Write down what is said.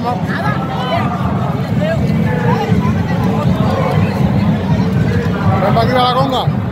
vemos. ¿Ven para aquí a la conga?